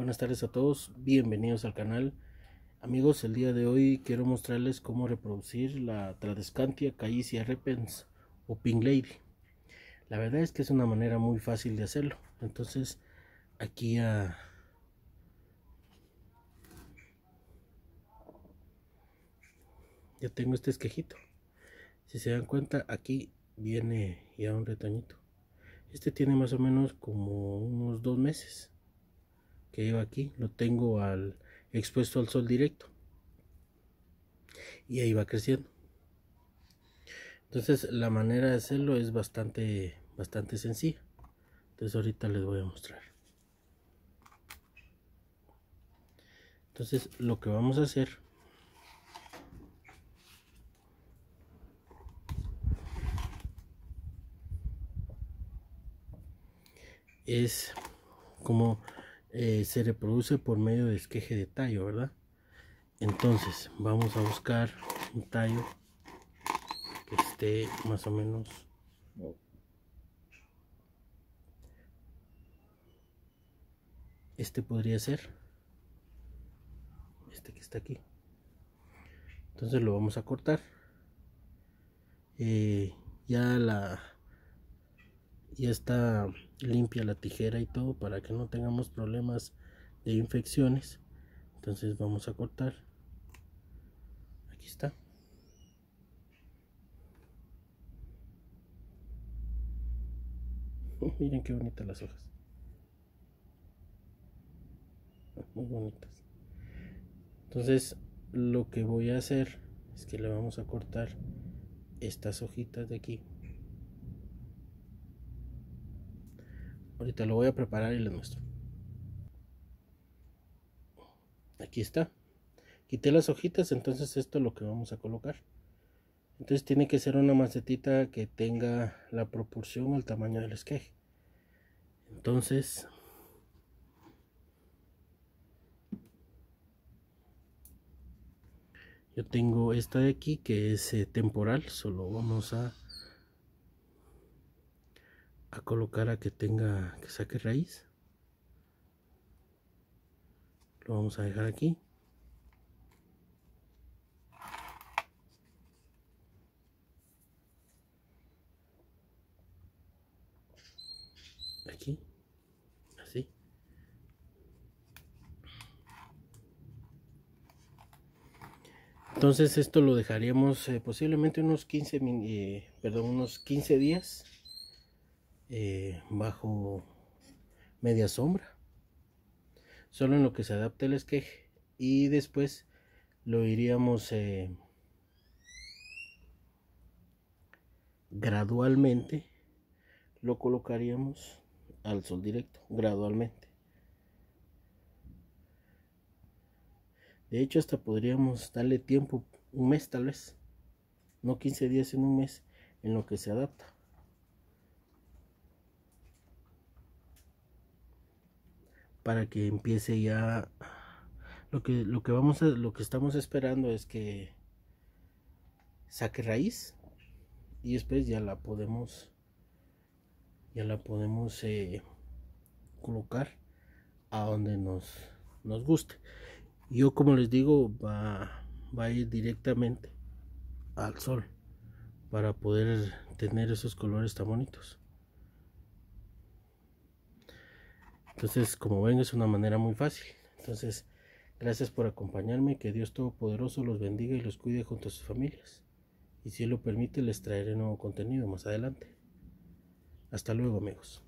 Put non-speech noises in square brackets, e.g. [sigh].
Buenas tardes a todos, bienvenidos al canal. Amigos, el día de hoy quiero mostrarles cómo reproducir la Tradescantia Caisia repens o Pink Lady. La verdad es que es una manera muy fácil de hacerlo. Entonces, aquí ya ya tengo este esquejito. Si se dan cuenta, aquí viene ya un retoñito. Este tiene más o menos como unos dos meses que lleva aquí. Lo tengo al expuesto al sol directo. Y ahí va creciendo. Entonces la manera de hacerlo es bastante, bastante sencilla. Entonces ahorita les voy a mostrar. Entonces lo que vamos a hacer es como eh, se reproduce por medio de esqueje de tallo, ¿verdad? Entonces vamos a buscar un tallo que esté más o menos este podría ser. Este que está aquí. Entonces lo vamos a cortar. Eh, ya la ya está limpia la tijera y todo para que no tengamos problemas de infecciones. Entonces vamos a cortar. Aquí está. [laughs] Miren qué bonitas las hojas. Muy bonitas. Entonces lo que voy a hacer es que le vamos a cortar estas hojitas de aquí Ahorita lo voy a preparar y les muestro. Aquí está. Quité las hojitas, entonces esto es lo que vamos a colocar. Entonces tiene que ser una macetita que tenga la proporción al tamaño del esqueje. Entonces yo tengo esta de aquí que es eh, temporal, solo vamos a a colocar a que tenga que saque raíz. Lo vamos a dejar aquí. Aquí así. Entonces esto lo dejaríamos eh, posiblemente unos 15 eh, perdón unos 15 días eh, bajo media sombra. Solo en lo que se adapte el esqueje. Y después lo iríamos eh, gradualmente lo colocaríamos al sol directo gradualmente. De hecho hasta podríamos darle tiempo un mes tal vez no 15 días en un mes en lo que se adapta para que empiece ya. Lo que lo que vamos a lo que estamos esperando es que saque raíz y después ya la podemos ya la podemos eh, colocar a donde nos nos guste. Yo como les digo va, va a ir directamente al sol para poder tener esos colores tan bonitos Entonces, como ven, es una manera muy fácil. Entonces, gracias por acompañarme. Que Dios Todopoderoso los bendiga y los cuide junto a sus familias. Y si lo permite, les traeré nuevo contenido más adelante. Hasta luego, amigos.